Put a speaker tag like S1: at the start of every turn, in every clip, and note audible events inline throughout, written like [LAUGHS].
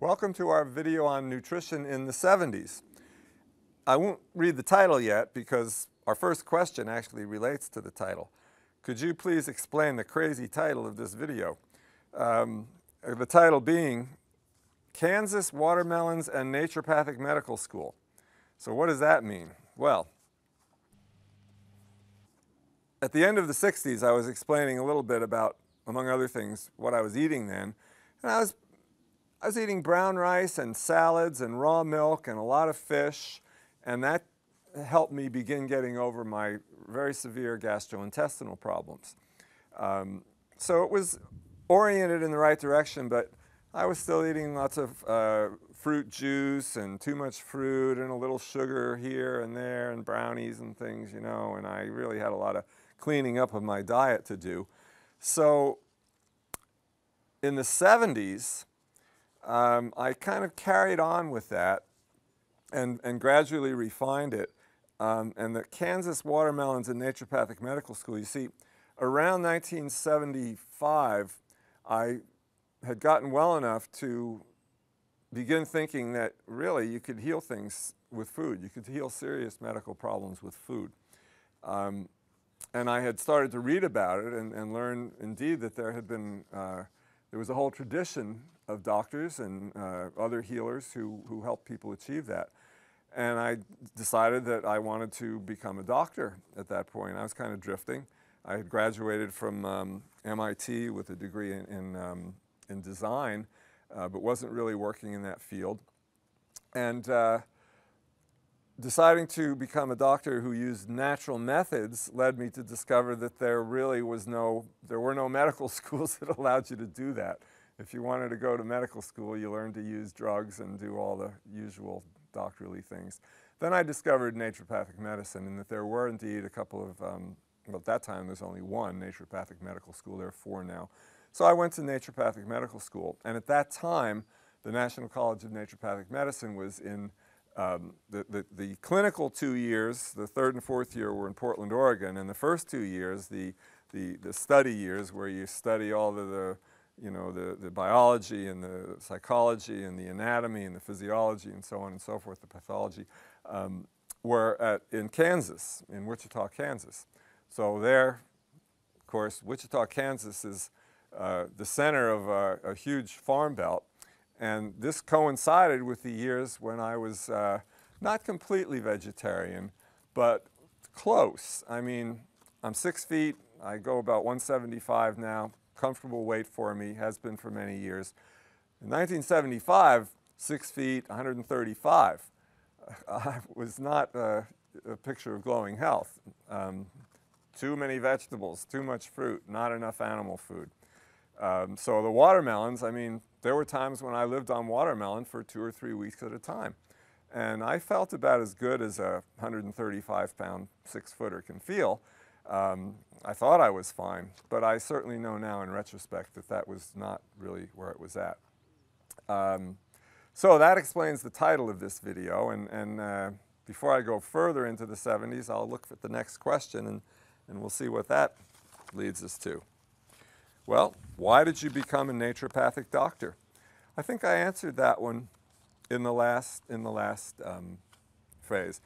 S1: Welcome to our video on nutrition in the 70s. I won't read the title yet because our first question actually relates to the title. Could you please explain the crazy title of this video? Um, the title being Kansas Watermelons and Naturopathic Medical School. So what does that mean? Well, at the end of the 60s, I was explaining a little bit about, among other things, what I was eating then. And I was, I was eating brown rice and salads and raw milk and a lot of fish. And that helped me begin getting over my very severe gastrointestinal problems. Um, so it was oriented in the right direction, but I was still eating lots of uh, fruit juice and too much fruit and a little sugar here and there and brownies and things, you know, and I really had a lot of cleaning up of my diet to do. So in the 70s, um, I kind of carried on with that and, and gradually refined it. Um, and the Kansas Watermelons and Naturopathic Medical School, you see, around 1975, I had gotten well enough to begin thinking that really you could heal things with food. You could heal serious medical problems with food. Um, and I had started to read about it and, and learn indeed that there had been, uh, there was a whole tradition of doctors and uh, other healers who, who helped people achieve that. And I decided that I wanted to become a doctor at that point. I was kind of drifting. I had graduated from um, MIT with a degree in, in, um, in design, uh, but wasn't really working in that field. And uh, deciding to become a doctor who used natural methods led me to discover that there really was no, there were no medical [LAUGHS] schools that allowed you to do that. If you wanted to go to medical school, you learned to use drugs and do all the usual doctorly things. Then I discovered naturopathic medicine and that there were indeed a couple of, um, well at that time there's only one naturopathic medical school, there are four now. So I went to naturopathic medical school and at that time the National College of Naturopathic Medicine was in um, the, the, the, clinical two years, the third and fourth year were in Portland, Oregon, and the first two years, the, the, the study years where you study all of the, you know, the, the biology and the psychology and the anatomy and the physiology and so on and so forth, the pathology, um, were at, in Kansas, in Wichita, Kansas. So there, of course, Wichita, Kansas is uh, the center of a, a huge farm belt and this coincided with the years when I was uh, not completely vegetarian, but close. I mean, I'm six feet, I go about 175 now, comfortable weight for me, has been for many years. In 1975, six feet, 135. [LAUGHS] I was not a picture of glowing health. Um, too many vegetables, too much fruit, not enough animal food. Um, so the watermelons, I mean, there were times when I lived on watermelon for two or three weeks at a time. And I felt about as good as a 135 pound six footer can feel. Um, I thought I was fine, but I certainly know now in retrospect that that was not really where it was at. Um, so that explains the title of this video. And, and uh, before I go further into the 70s, I'll look at the next question and, and we'll see what that leads us to. Well, why did you become a naturopathic doctor? I think I answered that one in the last, in the last um, phase,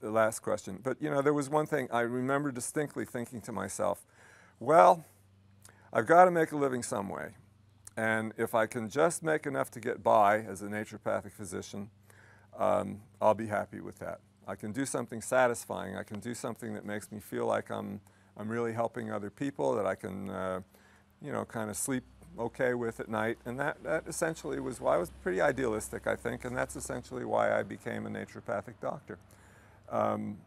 S1: the last question. But you know, there was one thing I remember distinctly thinking to myself, well, I've got to make a living some way. And if I can just make enough to get by as a naturopathic physician, um, I'll be happy with that. I can do something satisfying. I can do something that makes me feel like I'm, I'm really helping other people, that I can uh, you know, kind of sleep okay with at night. And that, that essentially was why I was pretty idealistic, I think, and that's essentially why I became a naturopathic doctor. Um,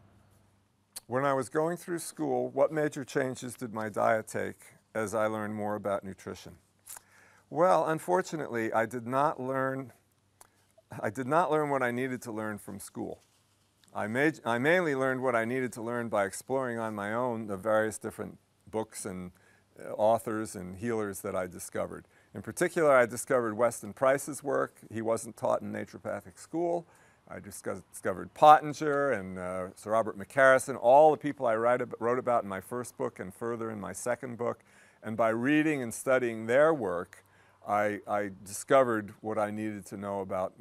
S1: when I was going through school, what major changes did my diet take as I learned more about nutrition? Well, unfortunately, I did not learn, I did not learn what I needed to learn from school. I, made, I mainly learned what I needed to learn by exploring on my own the various different books and authors and healers that I discovered. In particular, I discovered Weston Price's work. He wasn't taught in naturopathic school. I discovered Pottenger and uh, Sir Robert McCarrison, all the people I wrote about in my first book and further in my second book. And by reading and studying their work, I, I discovered what I needed to know about,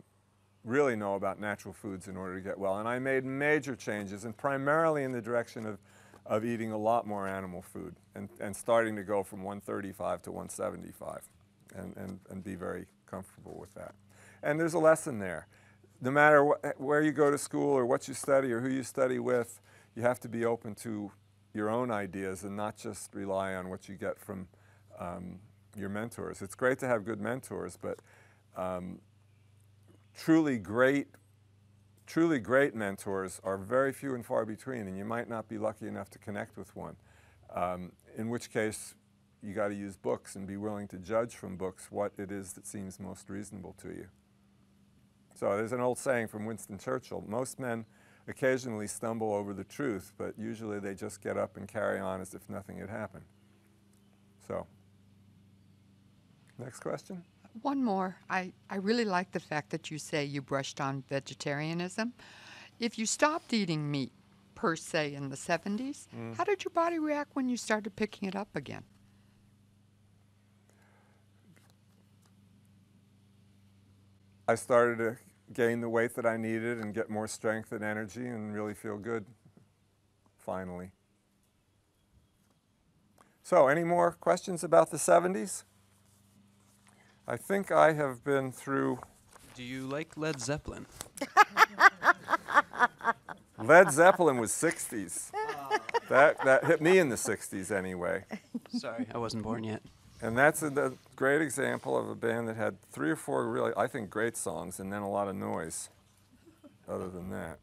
S1: really know about natural foods in order to get well. And I made major changes, and primarily in the direction of, of eating a lot more animal food and, and starting to go from 135 to 175 and, and, and be very comfortable with that. And there's a lesson there. No matter wh- where you go to school or what you study or who you study with, you have to be open to your own ideas and not just rely on what you get from um, your mentors. It's great to have good mentors, but um, truly great, truly great mentors are very few and far between, and you might not be lucky enough to connect with one. Um, in which case, you got to use books and be willing to judge from books what it is that seems most reasonable to you. So there's an old saying from Winston Churchill most men occasionally stumble over the truth, but usually they just get up and carry on as if nothing had happened. So, next question.
S2: One more. I, I really like the fact that you say you brushed on vegetarianism. If you stopped eating meat, per se, in the 70s, mm. how did your body react when you started picking it up again?
S1: I started to gain the weight that I needed and get more strength and energy and really feel good finally. So, any more questions about the 70s? I think I have been through
S3: Do you like Led Zeppelin? [LAUGHS]
S1: Led Zeppelin was 60s. That, that hit me in the 60s anyway.
S3: Sorry, I wasn't born yet.
S1: And that's a, a great example of a band that had three or four really, I think, great songs and then a lot of noise other than that.